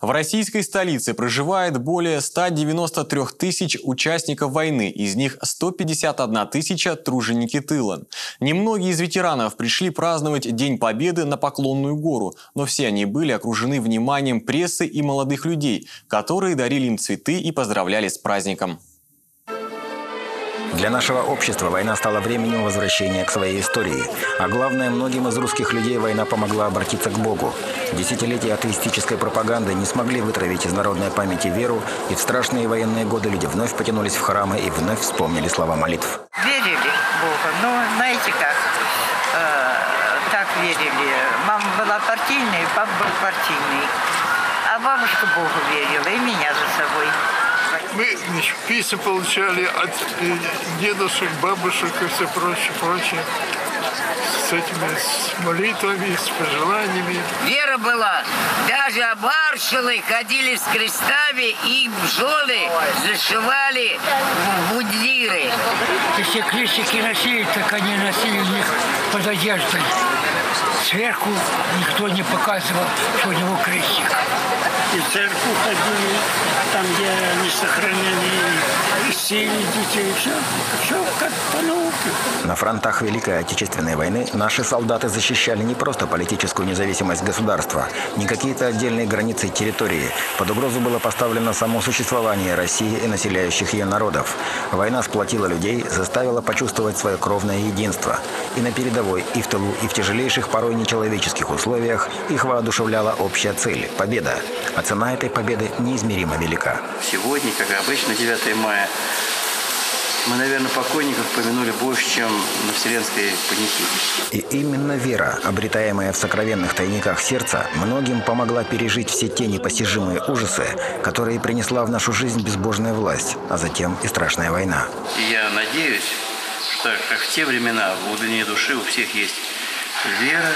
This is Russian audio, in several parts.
В российской столице проживает более 193 тысяч участников войны, из них 151 тысяча – труженики тыла. Немногие из ветеранов пришли праздновать День Победы на Поклонную гору, но все они были окружены вниманием прессы и молодых людей, которые дарили им цветы и поздравляли с праздником. Для нашего общества война стала временем возвращения к своей истории. А главное, многим из русских людей война помогла обратиться к Богу. Десятилетия атеистической пропаганды не смогли вытравить из народной памяти веру, и в страшные военные годы люди вновь потянулись в храмы и вновь вспомнили слова молитв. Верили Бога, но знаете как, э, так верили. Мама была партийной, папа был партийный. А бабушка Богу верила и меня собой. Мы письма получали от э, дедушек, бабушек и все прочее, прочее. С этими с молитвами, с пожеланиями. Вера была. Даже маршалы ходили с крестами и бжолы зашивали мундиры. Если крестики носили, так они носили у них под одеждой. Сверху никто не показывал, что у него крестик. И в церковь ходили, там, где они сохраняли сели детей, все, все как по науке. На фронтах Великой Отечественной войны наши солдаты защищали не просто политическую независимость государства, не какие-то отдельные границы территории. Под угрозу было поставлено само существование России и населяющих ее народов. Война сплотила людей, заставила почувствовать свое кровное единство. И на передовой, и в тылу, и в тяжелейших, порой нечеловеческих условиях их воодушевляла общая цель – победа. А цена этой победы неизмеримо велика. Сегодня, как обычно, 9 мая, мы, наверное, покойников помянули больше, чем на вселенской панихиде. И именно вера, обретаемая в сокровенных тайниках сердца, многим помогла пережить все те непостижимые ужасы, которые принесла в нашу жизнь безбожная власть, а затем и страшная война. И я надеюсь, что, как в те времена, в глубине души у всех есть вера,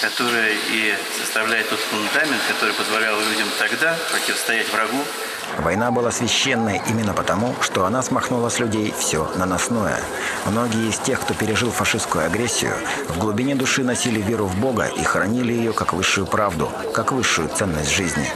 которая и составляет тот фундамент, который позволял людям тогда противостоять врагу, Война была священной именно потому, что она смахнула с людей все наносное. Многие из тех, кто пережил фашистскую агрессию, в глубине души носили веру в Бога и хранили ее как высшую правду, как высшую ценность жизни.